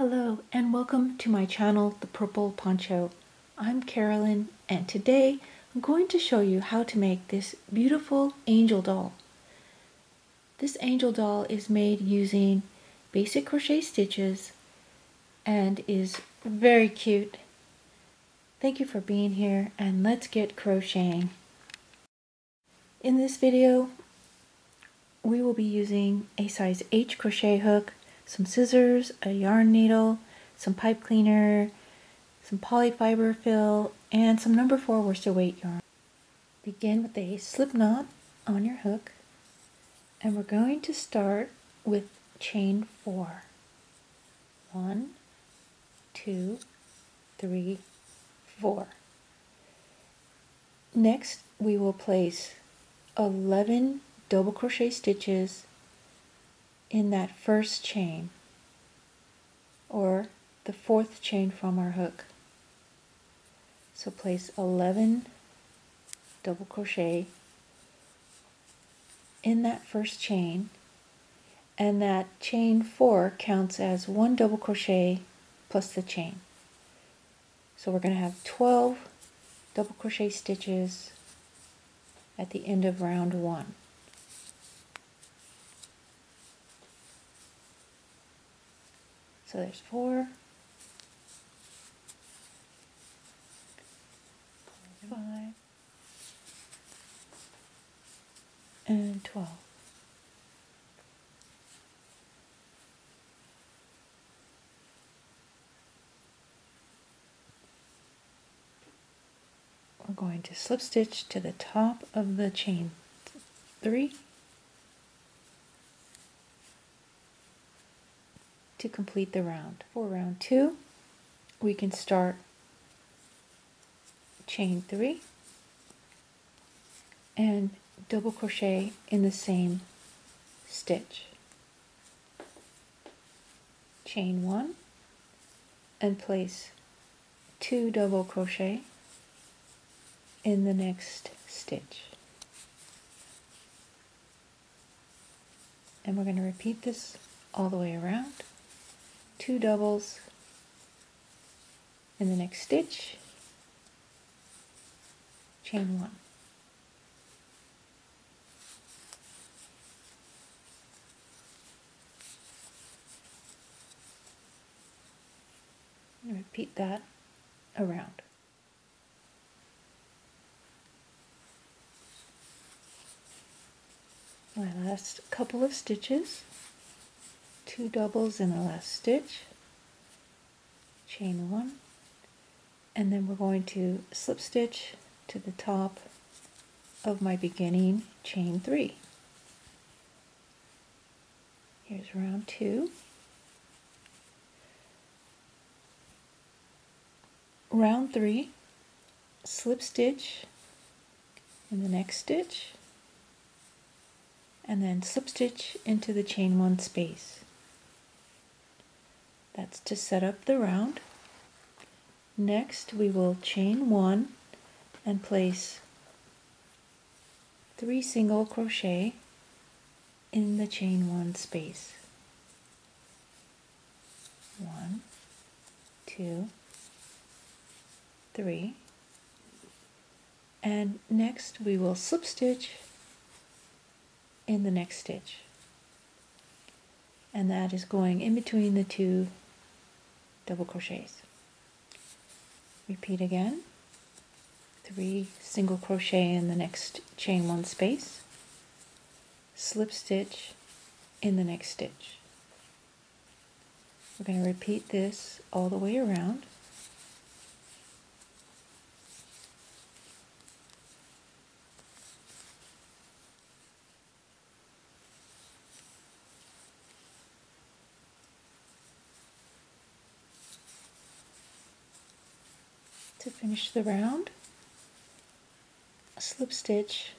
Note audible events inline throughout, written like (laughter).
Hello and welcome to my channel, The Purple Poncho. I'm Carolyn and today I'm going to show you how to make this beautiful angel doll. This angel doll is made using basic crochet stitches and is very cute. Thank you for being here and let's get crocheting. In this video we will be using a size H crochet hook some scissors, a yarn needle, some pipe cleaner, some polyfiber fill, and some number 4 worsted weight yarn. Begin with a slip knot on your hook, and we're going to start with chain 4. 1, 2, 3, 4. Next, we will place 11 double crochet stitches in that first chain or the fourth chain from our hook. So place 11 double crochet in that first chain and that chain 4 counts as one double crochet plus the chain. So we're going to have 12 double crochet stitches at the end of round 1. So there's four, five, and 12. We're going to slip stitch to the top of the chain. Three to complete the round. For round two, we can start chain three and double crochet in the same stitch. Chain one and place two double crochet in the next stitch. And we're going to repeat this all the way around two doubles in the next stitch, chain one. And repeat that around. My last couple of stitches two doubles in the last stitch, chain one, and then we're going to slip stitch to the top of my beginning chain three. Here's round two. Round three, slip stitch in the next stitch, and then slip stitch into the chain one space. That's to set up the round. Next we will chain one and place three single crochet in the chain one space. One, two, three. And next we will slip stitch in the next stitch. And that is going in between the two double crochets. Repeat again. Three single crochet in the next chain one space. Slip stitch in the next stitch. We're going to repeat this all the way around. to finish the round. Slip stitch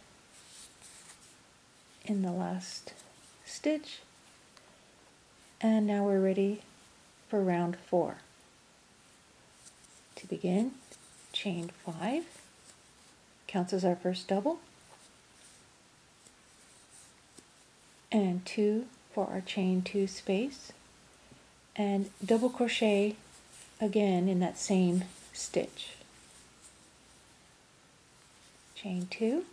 in the last stitch. And now we're ready for round four. To begin chain five. Counts as our first double. And two for our chain two space. And double crochet again in that same stitch. Chain two,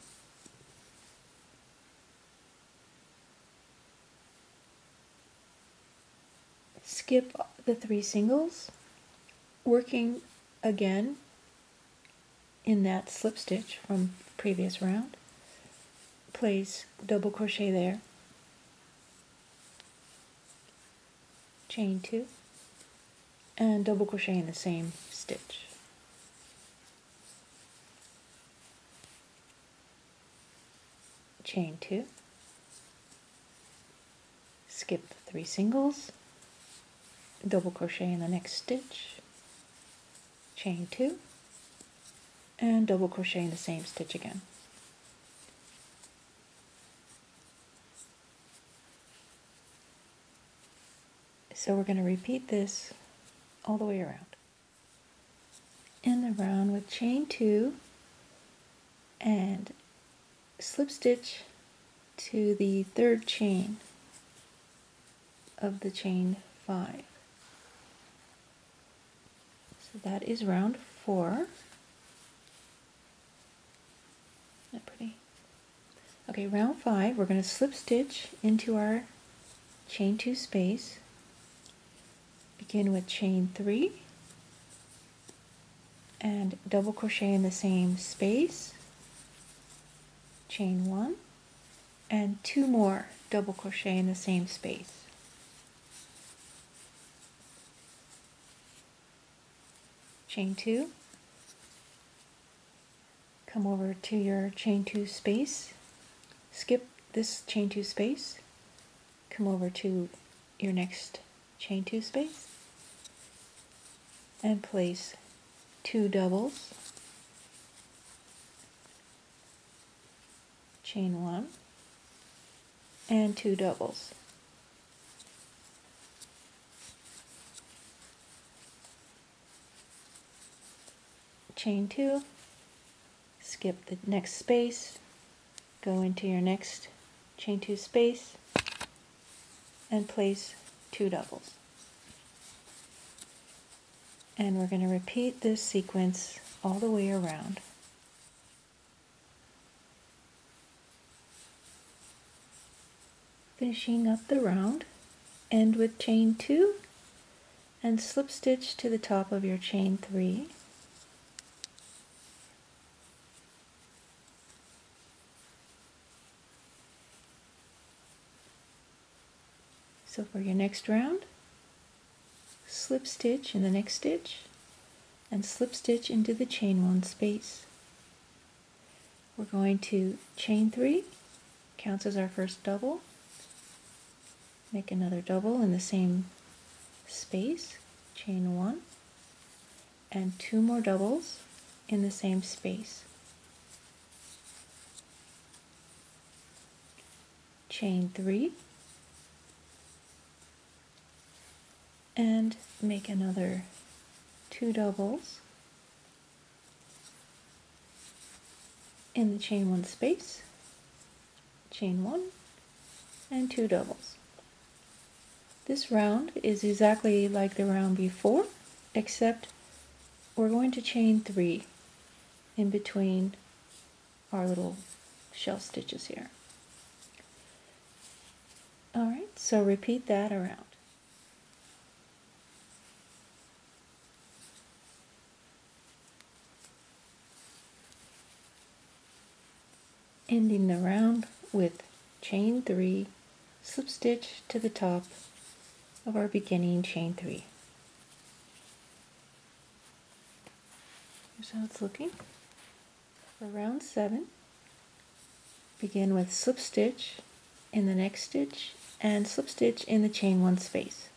skip the three singles, working again in that slip stitch from previous round. Place double crochet there, chain two, and double crochet in the same stitch. Chain two, skip three singles, double crochet in the next stitch, chain two, and double crochet in the same stitch again. So we're going to repeat this all the way around. In the round with chain two. And slip stitch to the third chain of the chain five. So that is round four. Isn't that pretty? Okay, round five, we're going to slip stitch into our chain two space. Begin with chain three and double crochet in the same space, chain one, and two more double crochet in the same space. chain two, come over to your chain two space, skip this chain two space, come over to your next chain two space, and place two doubles, chain one, and two doubles. chain two, skip the next space, go into your next chain two space, and place two doubles. And we're going to repeat this sequence all the way around. Finishing up the round, end with chain two and slip stitch to the top of your chain three. So for your next round, slip stitch in the next stitch and slip stitch into the chain one space. We're going to chain three, counts as our first double, make another double in the same space, chain one, and two more doubles in the same space. Chain three, and make another two doubles in the chain one space, chain one, and two doubles. This round is exactly like the round before, except we're going to chain three in between our little shell stitches here. Alright, so repeat that around. ending the round with chain 3 slip stitch to the top of our beginning chain 3 here's how it's looking for round 7 begin with slip stitch in the next stitch and slip stitch in the chain 1 space.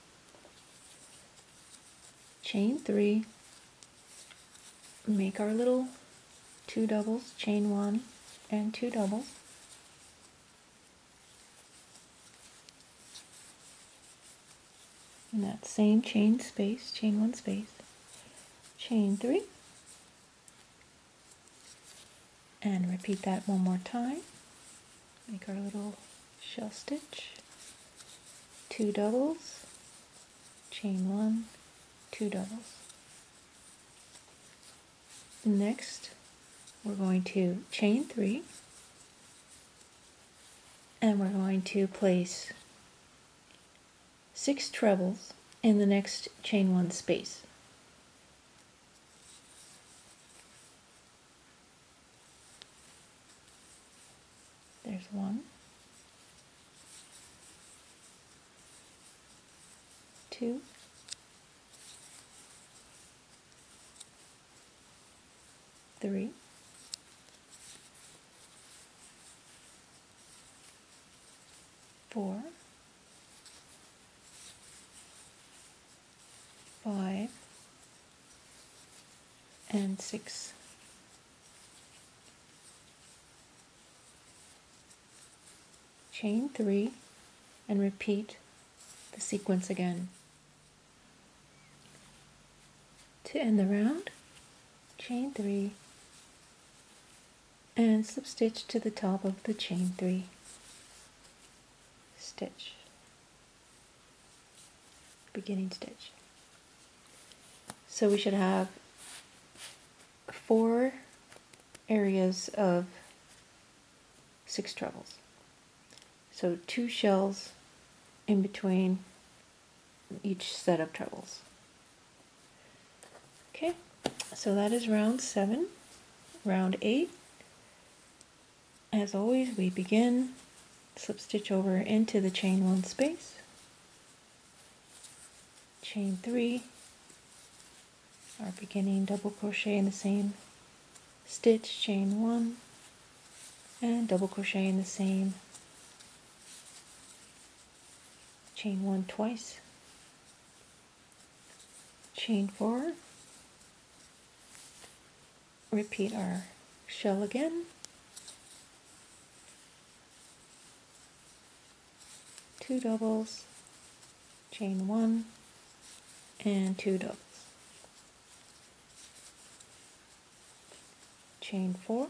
Chain 3 make our little two doubles chain 1 and two doubles. In that same chain space, chain one space, chain three, and repeat that one more time. Make our little shell stitch, two doubles, chain one, two doubles. Next, we're going to chain three, and we're going to place six trebles in the next chain one space. There's one, two, three, four, five, and six. Chain three and repeat the sequence again. To end the round, chain three and slip stitch to the top of the chain three stitch beginning stitch so we should have four areas of six trebles so two shells in between each set of trebles okay so that is round seven. Round eight as always, we begin, slip stitch over into the chain one space, chain three, our beginning double crochet in the same stitch, chain one, and double crochet in the same chain one twice, chain four, repeat our shell again, two doubles, chain one, and two doubles. Chain four.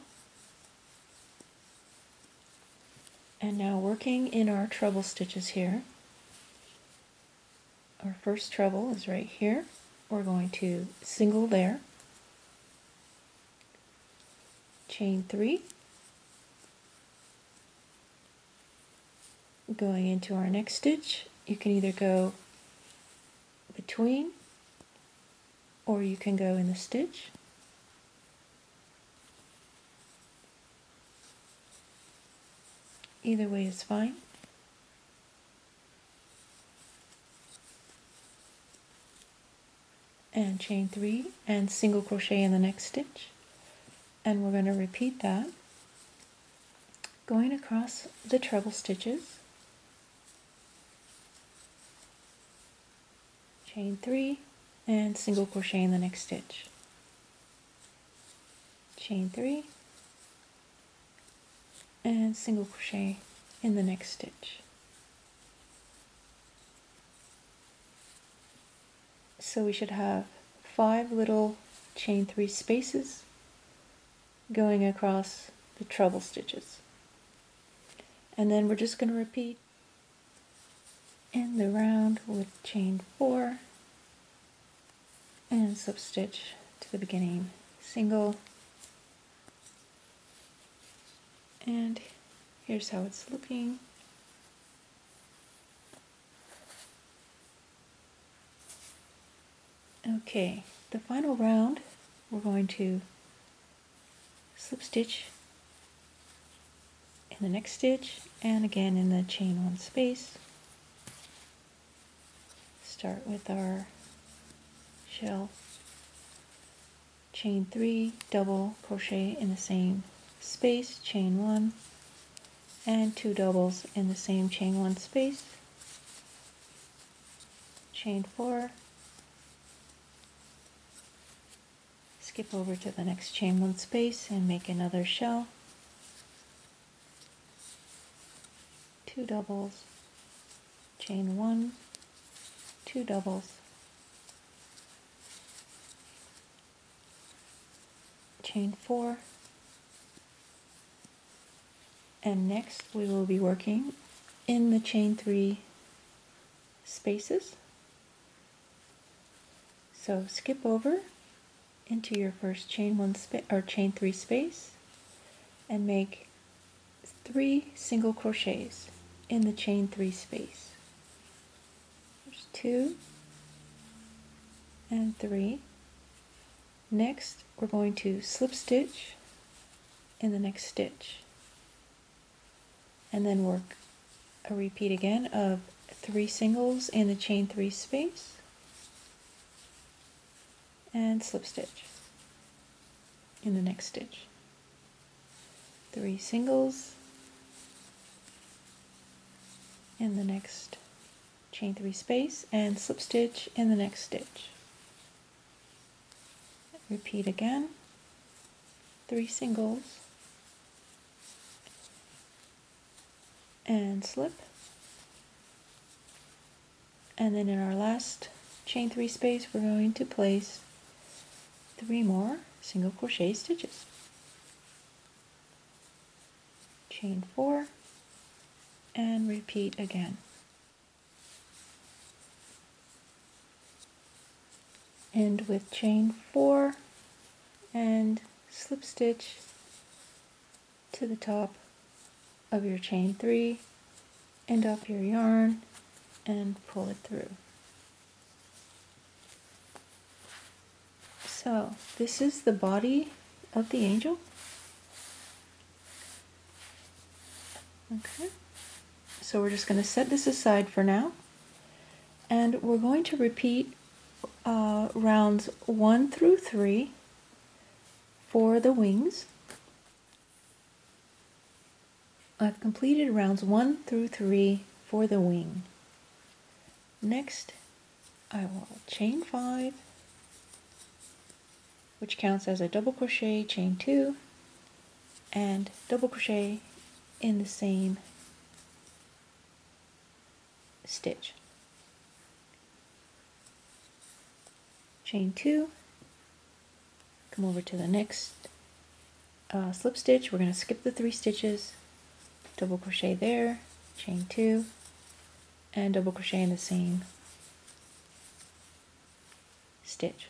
And now working in our treble stitches here. Our first treble is right here. We're going to single there, chain three, going into our next stitch you can either go between or you can go in the stitch either way is fine. And chain three and single crochet in the next stitch. And we're going to repeat that. Going across the treble stitches. Chain three and single crochet in the next stitch. Chain three and single crochet in the next stitch. So we should have five little chain three spaces going across the treble stitches. And then we're just going to repeat in the round with chain four and slip stitch to the beginning single and here's how it's looking. Okay the final round we're going to slip stitch in the next stitch and again in the chain one space. Start with our shell. Chain three double crochet in the same space chain one and two doubles in the same chain one space. Chain four. Skip over to the next chain one space and make another shell. Two doubles chain one two doubles, chain four, and next we will be working in the chain three spaces So skip over into your first chain one space or chain three space and make three single crochets in the chain three space. There's two and three. Next, we're going to slip stitch in the next stitch and then work a repeat again of three singles in the chain three space and slip stitch in the next stitch. Three singles in the next chain three space and slip stitch in the next stitch. Repeat again, three singles and slip. And then in our last chain three space we're going to place three more single crochet stitches. Chain four and repeat again. End with chain four and slip stitch to the top of your chain three end up your yarn and pull it through. So this is the body of the angel. Okay, so we're just going to set this aside for now and we're going to repeat uh, rounds one through three for the wings. I've completed rounds one through three for the wing. Next, I will chain five, which counts as a double crochet, chain two, and double crochet in the same stitch. Chain two, come over to the next uh, slip stitch. We're going to skip the three stitches, double crochet there, chain two, and double crochet in the same stitch.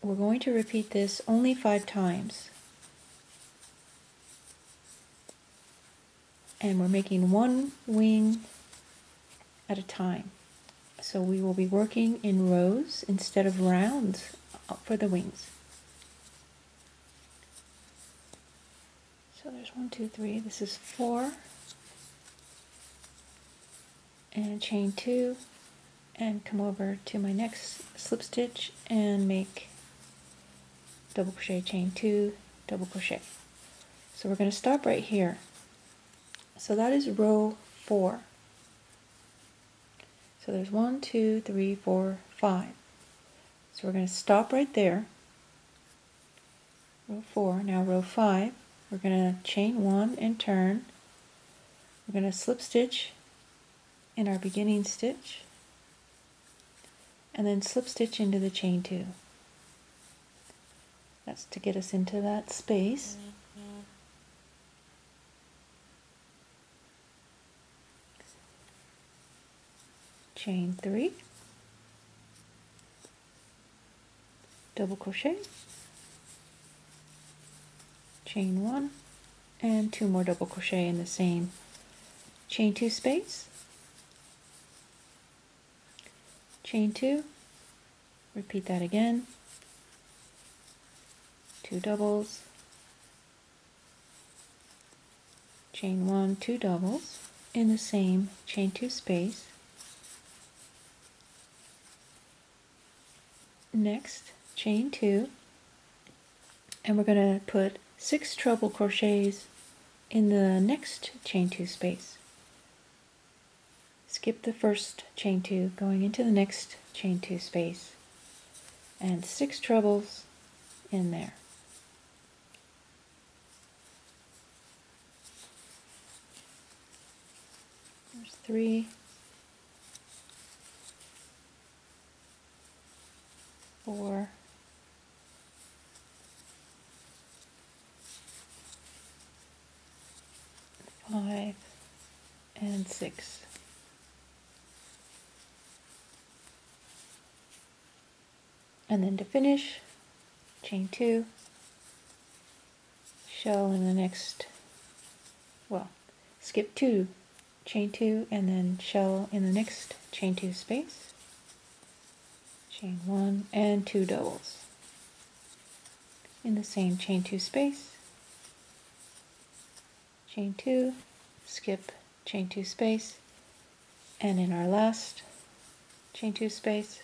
We're going to repeat this only five times. And we're making one wing at a time. So we will be working in rows instead of rounds for the wings. So there's one, two, three. This is four, and chain two. And come over to my next slip stitch and make double crochet chain two double crochet. So we're going to stop right here. So that is row four. So there's one two three four five. So we're going to stop right there. Row four now row five we're going to chain one and turn we're going to slip stitch in our beginning stitch and then slip stitch into the chain two. That's to get us into that space. Chain three, double crochet, chain one, and two more double crochet in the same chain two space. Chain two, repeat that again, two doubles, chain one, two doubles in the same chain two space. Next, chain two, and we're going to put six treble crochets in the next chain two space. Skip the first chain two going into the next chain two space. And six trebles in there. There's three. Four five and six. And then to finish chain two shell in the next well skip two chain two and then shell in the next chain two space. Chain one and two doubles. In the same chain two space chain two skip chain two space and in our last chain two space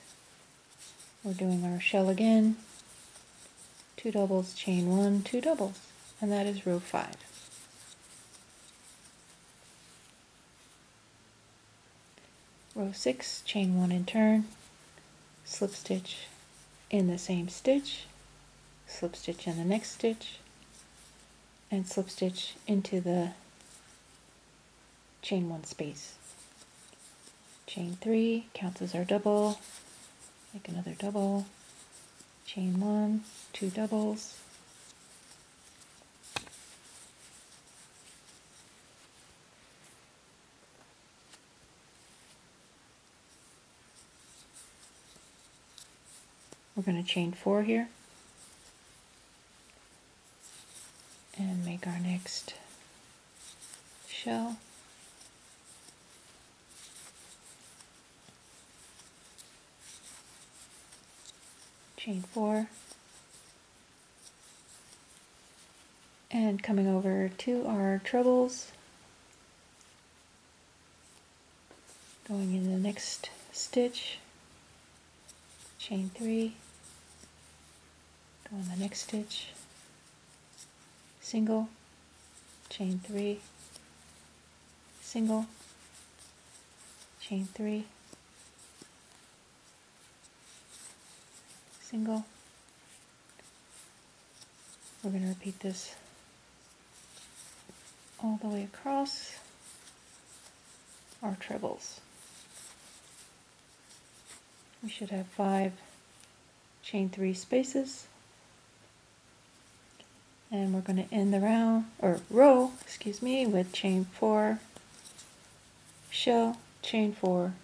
we're doing our shell again two doubles chain one two doubles and that is row five. Row six chain one and turn slip stitch in the same stitch slip stitch in the next stitch and slip stitch into the chain one space. Chain three counts as our double. Make another double. Chain one two doubles. We're going to chain four here and make our next shell. Chain four. And coming over to our trebles. Going in the next stitch. Chain three. Go in the next stitch single chain three single chain three single. We're going to repeat this all the way across our trebles. We should have five chain three spaces and we're going to end the round or row excuse me with chain four shell chain four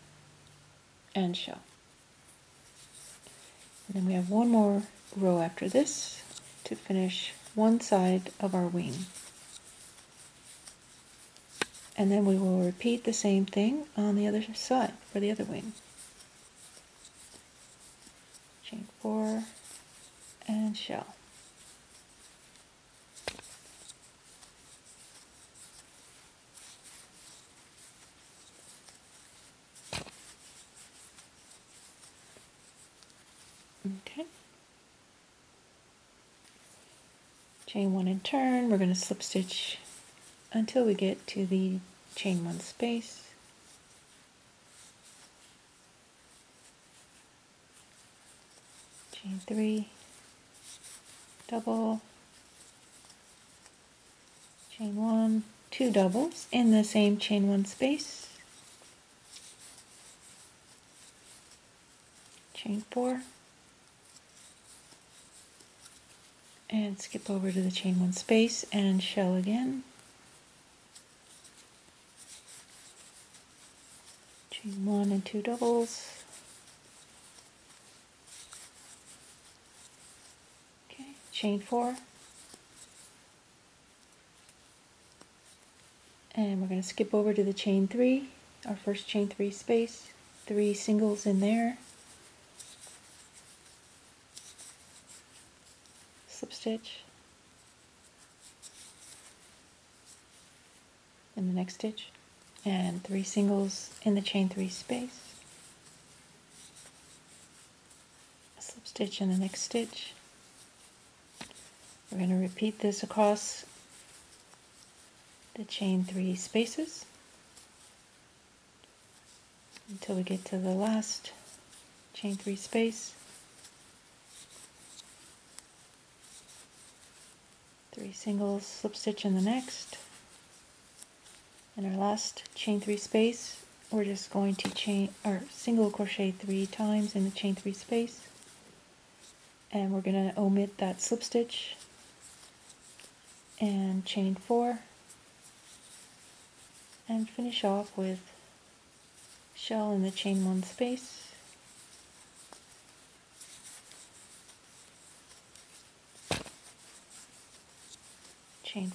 and shell. And then we have one more row after this to finish one side of our wing. And then we will repeat the same thing on the other side for the other wing. Chain four and shell Okay. Chain one and turn. We're going to slip stitch until we get to the chain one space. Chain three, double, chain one, two doubles in the same chain one space. Chain four. And skip over to the chain one space and shell again. Chain one and two doubles. Okay, chain four. And we're going to skip over to the chain three, our first chain three space, three singles in there. slip stitch. In the next stitch. And three singles in the chain three space. Slip stitch in the next stitch. We're going to repeat this across the chain three spaces. Until we get to the last chain three space three singles slip stitch in the next. In our last chain three space we're just going to chain or single crochet three times in the chain three space. And we're going to omit that slip stitch and chain four. And finish off with shell in the chain one space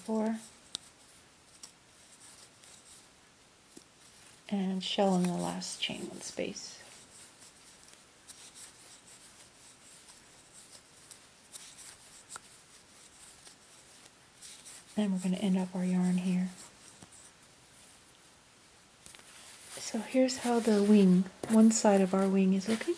four, and shell in the last chain one space. And we're going to end up our yarn here. So here's how the wing, one side of our wing is looking.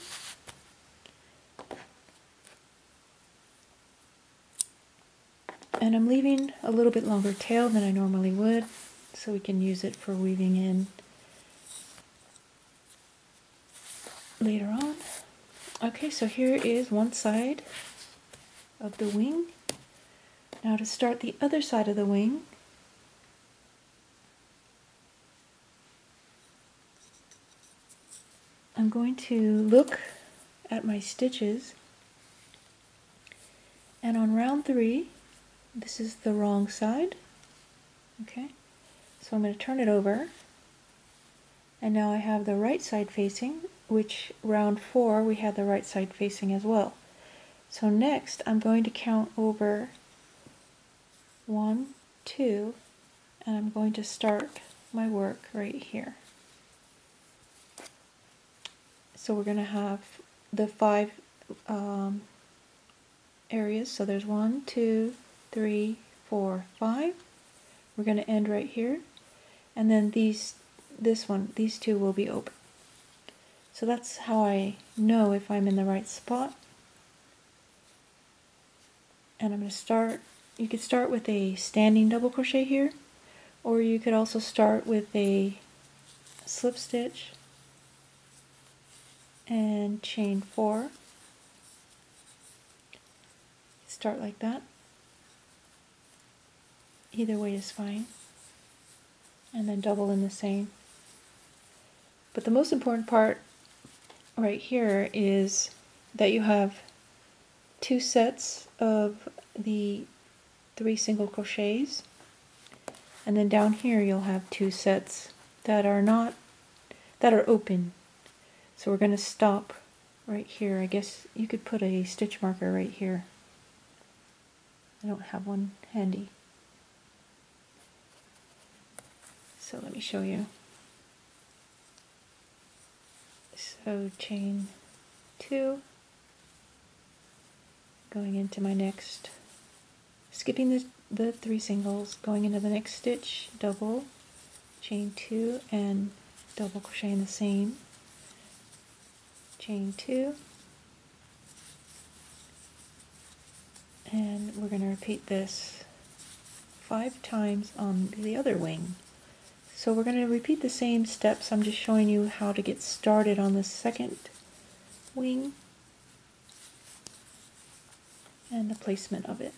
And I'm leaving a little bit longer tail than I normally would, so we can use it for weaving in later on. Okay, so here is one side of the wing. Now to start the other side of the wing, I'm going to look at my stitches and on round three this is the wrong side. Okay. So I'm going to turn it over. And now I have the right side facing which round four we had the right side facing as well. So next I'm going to count over one two and I'm going to start my work right here. So we're going to have the five um, areas. So there's one, two, three, four, five. We're going to end right here. And then these, this one, these two will be open. So that's how I know if I'm in the right spot. And I'm going to start, you could start with a standing double crochet here, or you could also start with a slip stitch and chain four. Start like that. Either way is fine. And then double in the same. But the most important part right here is that you have two sets of the three single crochets and then down here you'll have two sets that are not that are open so we're going to stop right here. I guess you could put a stitch marker right here. I don't have one handy. So let me show you. So chain two, going into my next, skipping the, the three singles, going into the next stitch, double, chain two, and double crochet in the same chain two and we're going to repeat this five times on the other wing so we're going to repeat the same steps I'm just showing you how to get started on the second wing and the placement of it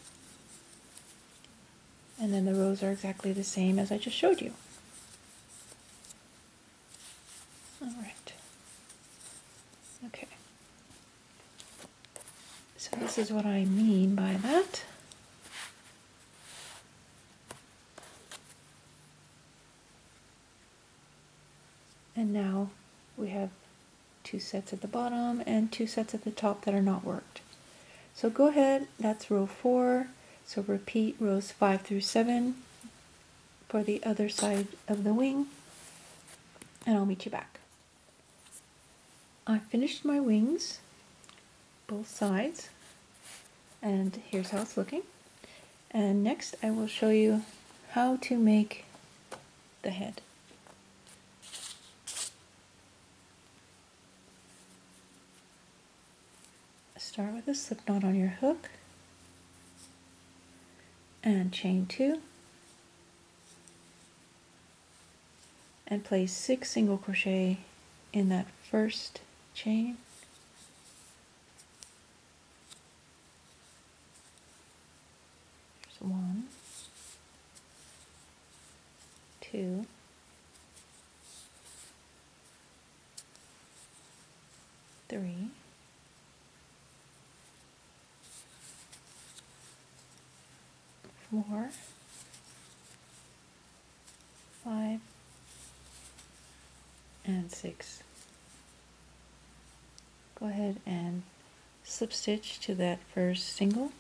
and then the rows are exactly the same as I just showed you all right Okay. So this is what I mean by that. And now we have two sets at the bottom and two sets at the top that are not worked. So go ahead, that's row four. So repeat rows five through seven for the other side of the wing and I'll meet you back. I finished my wings, both sides, and here's how it's looking. And next I will show you how to make the head. Start with a slip knot on your hook. And chain two. And place six single crochet in that first chain. There's one, two, three, four, five, and six go ahead and slip stitch to that first single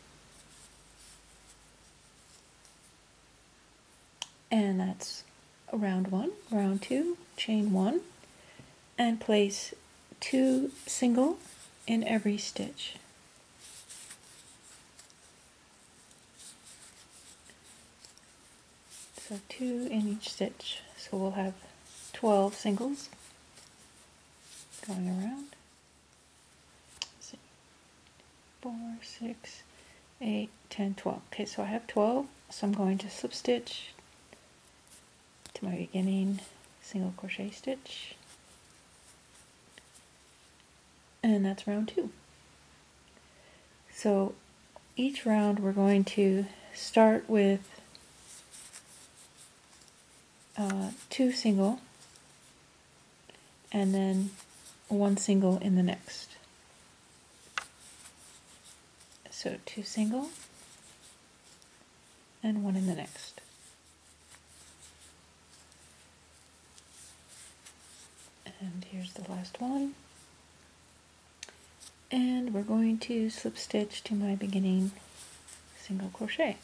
and that's round one, round two, chain one, and place two single in every stitch. So two in each stitch. So we'll have 12 singles going around. See. Four, six, eight, ten, twelve. Okay, so I have 12, so I'm going to slip stitch to my beginning single crochet stitch and that's round two so each round we're going to start with uh, two single and then one single in the next. So two single and one in the next. And here's the last one. And we're going to slip stitch to my beginning single crochet.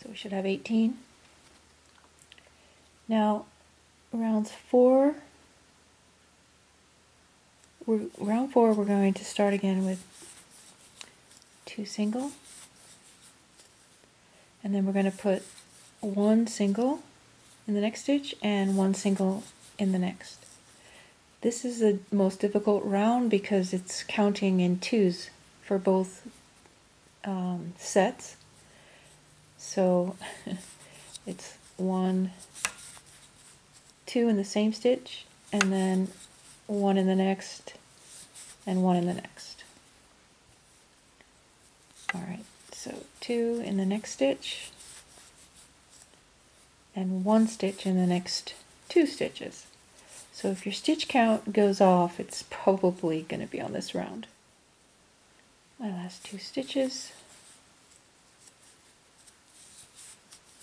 So we should have 18 now rounds four we're, round four we're going to start again with two single and then we're going to put one single in the next stitch and one single in the next. This is the most difficult round because it's counting in twos for both um, sets. So (laughs) it's one, two in the same stitch, and then one in the next, and one in the next. Alright, so two in the next stitch, and one stitch in the next two stitches. So if your stitch count goes off, it's probably going to be on this round. My last two stitches.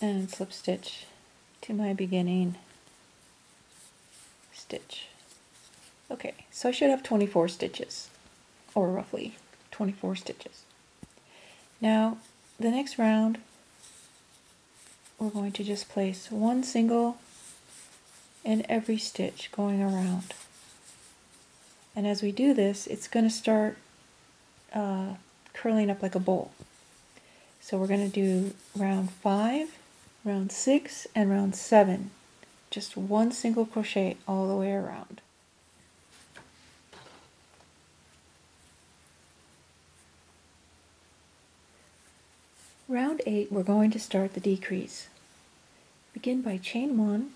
And slip stitch to my beginning stitch. Okay, so I should have 24 stitches, or roughly 24 stitches. Now, the next round, we're going to just place one single in every stitch going around. And as we do this, it's going to start uh, curling up like a bowl. So we're going to do round 5, round 6, and round 7. Just one single crochet all the way around. Round 8, we're going to start the decrease. Begin by chain 1,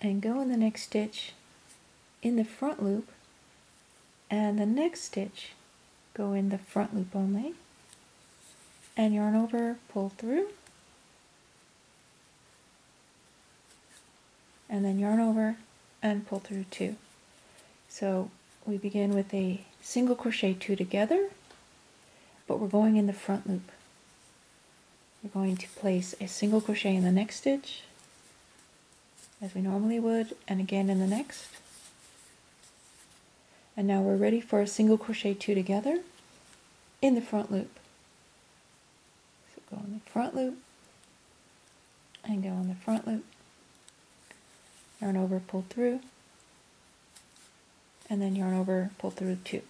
and go in the next stitch in the front loop and the next stitch go in the front loop only and yarn over pull through and then yarn over and pull through two so we begin with a single crochet two together but we're going in the front loop we're going to place a single crochet in the next stitch as we normally would and again in the next. And now we're ready for a single crochet two together in the front loop. So go in the front loop and go in the front loop. Yarn over pull through and then yarn over pull through two.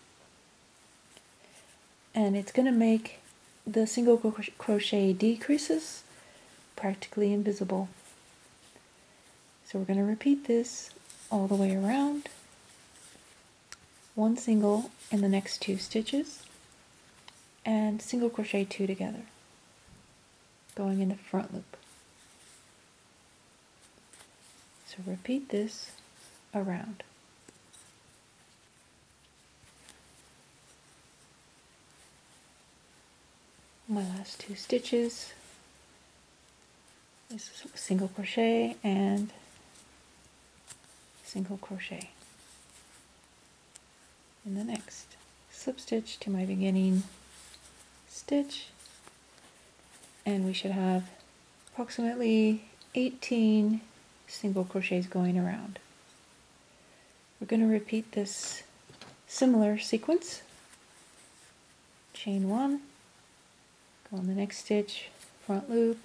And it's going to make the single crochet decreases practically invisible so we're going to repeat this all the way around. One single in the next two stitches and single crochet two together going in the front loop. So repeat this around. My last two stitches is single crochet and single crochet in the next slip stitch to my beginning stitch and we should have approximately 18 single crochets going around. We're going to repeat this similar sequence. Chain one, go on the next stitch, front loop,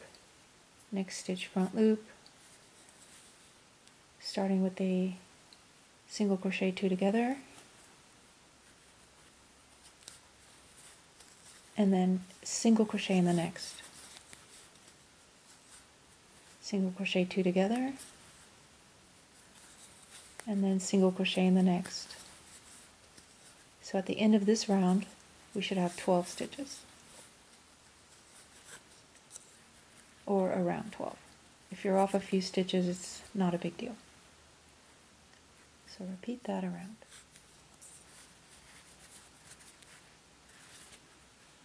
next stitch front loop. Starting with a single crochet two together. And then single crochet in the next. Single crochet two together. And then single crochet in the next. So at the end of this round we should have 12 stitches or around 12 if you're off a few stitches it's not a big deal. So repeat that around.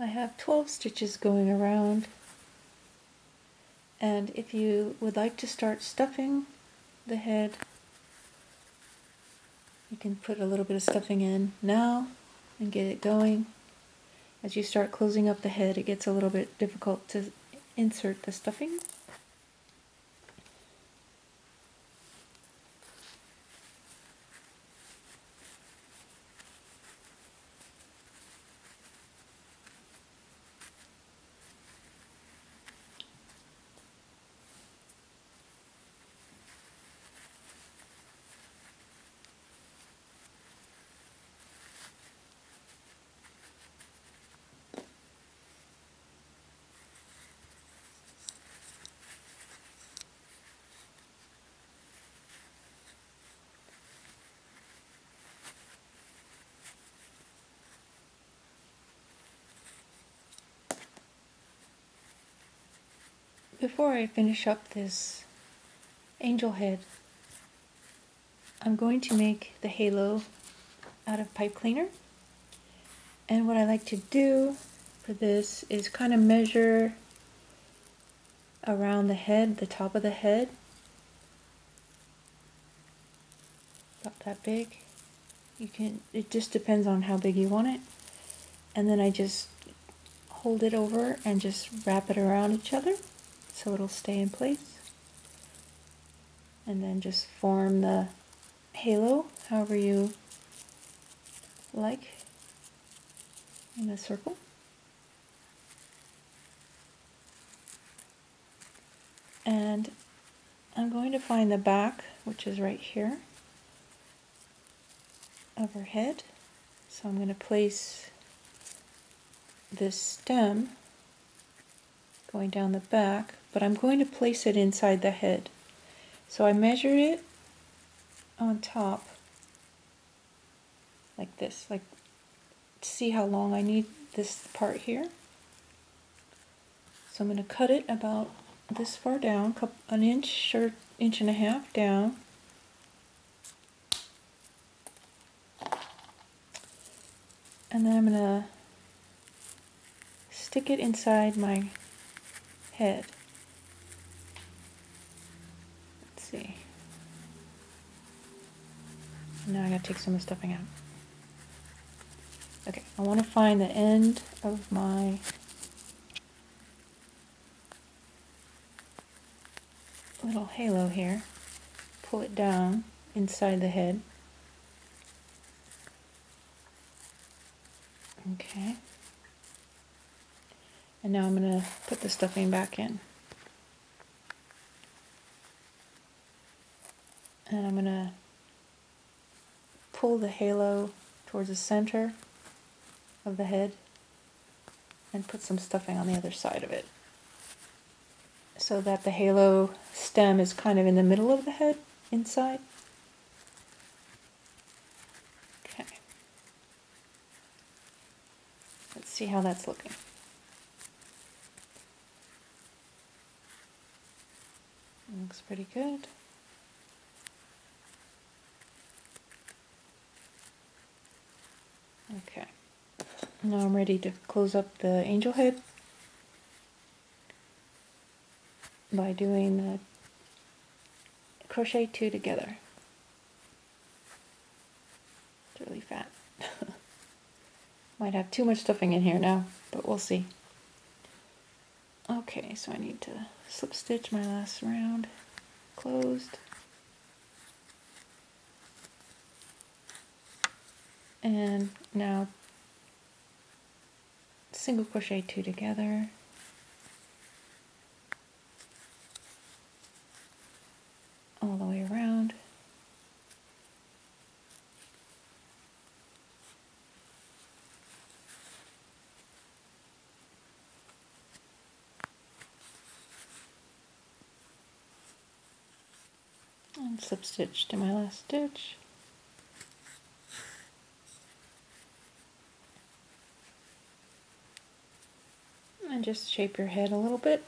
I have 12 stitches going around and if you would like to start stuffing the head you can put a little bit of stuffing in now and get it going. As you start closing up the head it gets a little bit difficult to insert the stuffing Before I finish up this angel head, I'm going to make the halo out of pipe cleaner. And what I like to do for this is kind of measure around the head, the top of the head. About that big. You can, it just depends on how big you want it. And then I just hold it over and just wrap it around each other so it'll stay in place. And then just form the halo however you like in a circle. And I'm going to find the back, which is right here, of her head. So I'm going to place this stem going down the back, but I'm going to place it inside the head. So I measure it on top like this, like see how long I need this part here. So I'm going to cut it about this far down, an inch or inch and a half down. And then I'm going to stick it inside my head. Let's see. Now I gotta take some of the stuffing out. Okay, I want to find the end of my little halo here. Pull it down inside the head. Okay. And now I'm going to put the stuffing back in. And I'm going to pull the halo towards the center of the head and put some stuffing on the other side of it so that the halo stem is kind of in the middle of the head inside. Okay. Let's see how that's looking. Looks pretty good. Okay. Now I'm ready to close up the angel head by doing the crochet two together. It's really fat. (laughs) Might have too much stuffing in here now, but we'll see. Okay, so I need to slip stitch my last round closed. And now single crochet two together. and slip stitch to my last stitch. And just shape your head a little bit.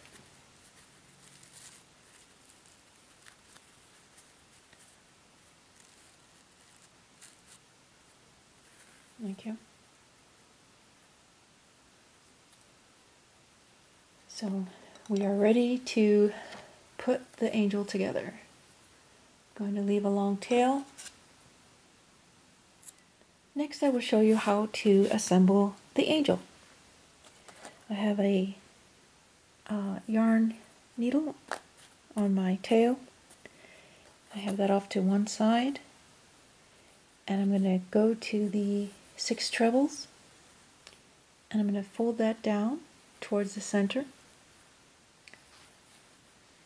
Thank you. So we are ready to put the angel together. Going to leave a long tail. Next I will show you how to assemble the angel. I have a uh, yarn needle on my tail. I have that off to one side and I'm going to go to the six trebles and I'm going to fold that down towards the center.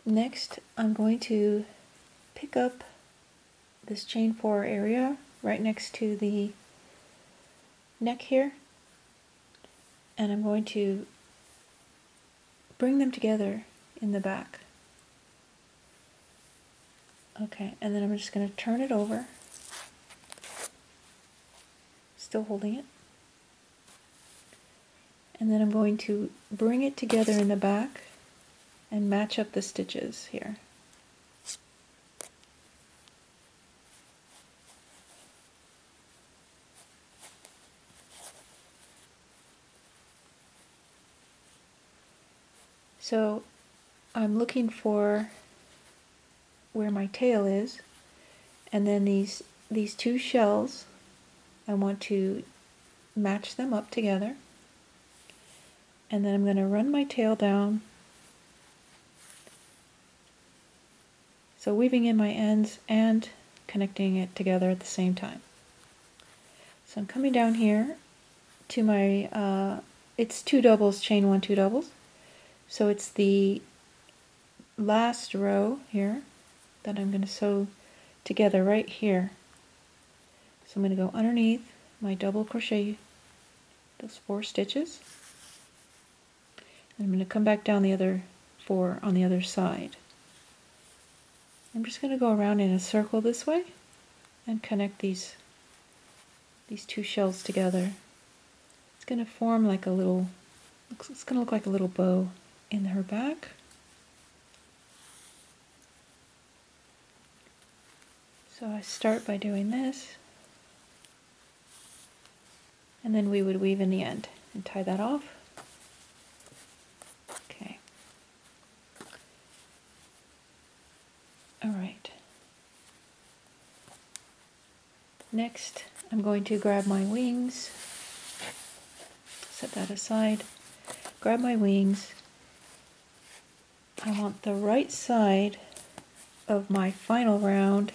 Next, I'm going to pick up this chain four area right next to the neck here and I'm going to bring them together in the back. Okay, and then I'm just going to turn it over, still holding it. And then I'm going to bring it together in the back and match up the stitches here. So I'm looking for where my tail is and then these these two shells I want to match them up together and then I'm going to run my tail down So weaving in my ends and connecting it together at the same time. So I'm coming down here to my, uh, it's two doubles, chain one, two doubles. So it's the last row here that I'm going to sew together right here. So I'm going to go underneath my double crochet those four stitches. And I'm going to come back down the other four on the other side. I'm just going to go around in a circle this way and connect these these two shells together. It's going to form like a little, it's going to look like a little bow in her back. So I start by doing this, and then we would weave in the end and tie that off. Okay. All right. Next, I'm going to grab my wings, set that aside, grab my wings. I want the right side of my final round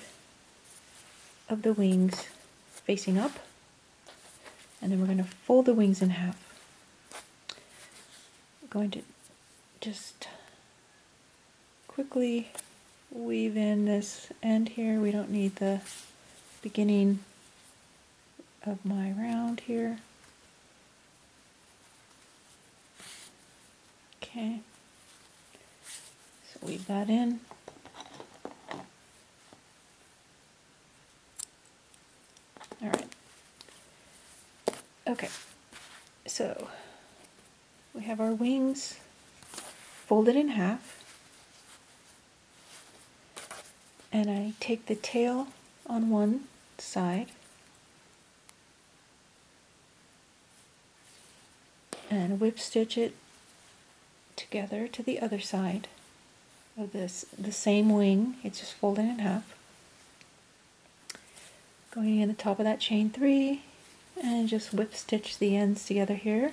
of the wings facing up, and then we're going to fold the wings in half. Going to just quickly weave in this end here. We don't need the beginning of my round here. Okay, weave that in. All right. Okay, so we have our wings folded in half. And I take the tail on one side and whip stitch it together to the other side this the same wing it's just folded in half. Going in the top of that chain three and just whip stitch the ends together here.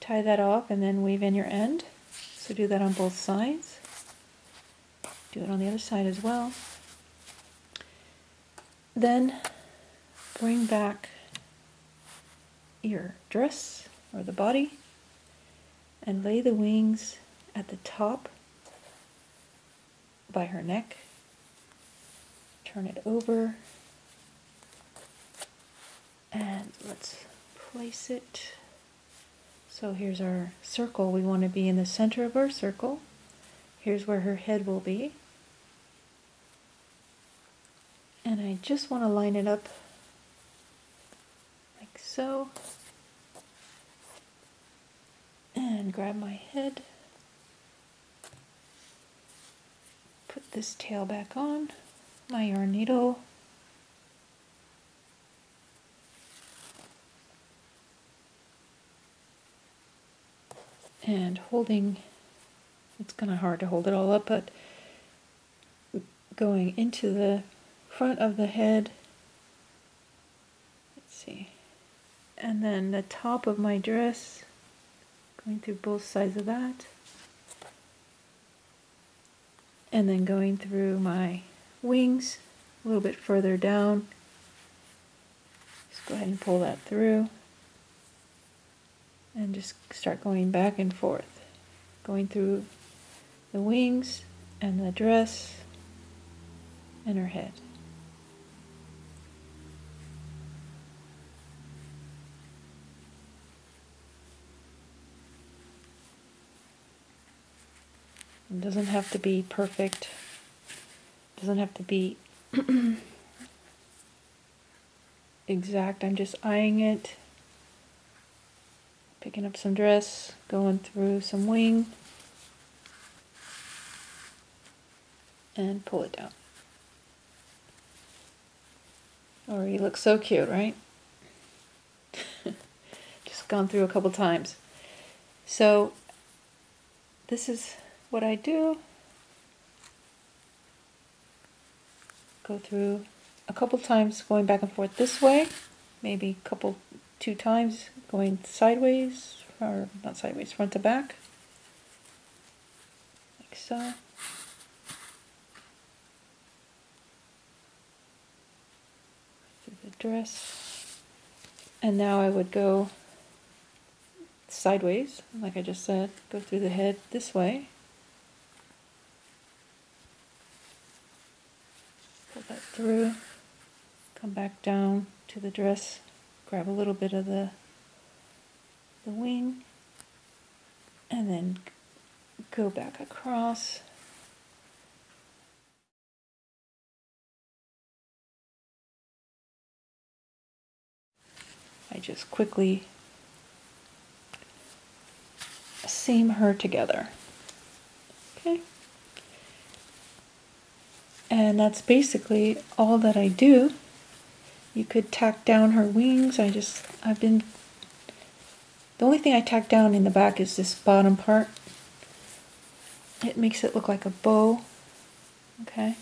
Tie that off and then weave in your end. So do that on both sides. Do it on the other side as well. Then bring back your dress or the body and lay the wings at the top by her neck. Turn it over and let's place it. So here's our circle. We want to be in the center of our circle. Here's where her head will be. And I just want to line it up like so. And grab my head. Put this tail back on, my yarn needle. And holding, it's kind of hard to hold it all up, but going into the front of the head. Let's see. And then the top of my dress, going through both sides of that. And then going through my wings a little bit further down. Just go ahead and pull that through. And just start going back and forth. Going through the wings and the dress and her head. It doesn't have to be perfect. It doesn't have to be (clears throat) exact. I'm just eyeing it. Picking up some dress, going through some wing, and pull it down. Oh, Already looks so cute, right? (laughs) just gone through a couple times. So this is what I do, go through a couple times going back and forth this way, maybe a couple, two times going sideways, or not sideways, front to back, like so. Through the dress. And now I would go sideways, like I just said, go through the head this way. pull that through, come back down to the dress, grab a little bit of the, the wing, and then go back across. I just quickly seam her together. Okay. And that's basically all that I do. You could tack down her wings. I just, I've been, the only thing I tack down in the back is this bottom part. It makes it look like a bow. Okay.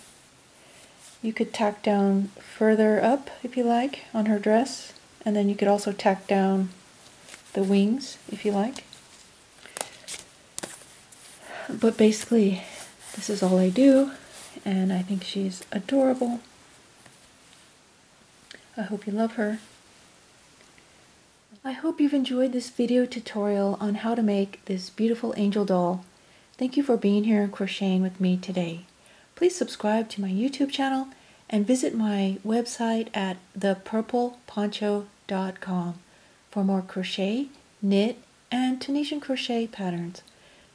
You could tack down further up if you like on her dress. And then you could also tack down the wings if you like. But basically, this is all I do and I think she's adorable. I hope you love her. I hope you've enjoyed this video tutorial on how to make this beautiful angel doll. Thank you for being here and crocheting with me today. Please subscribe to my YouTube channel and visit my website at thepurpleponcho.com for more crochet, knit, and Tunisian crochet patterns.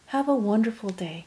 Have a wonderful day.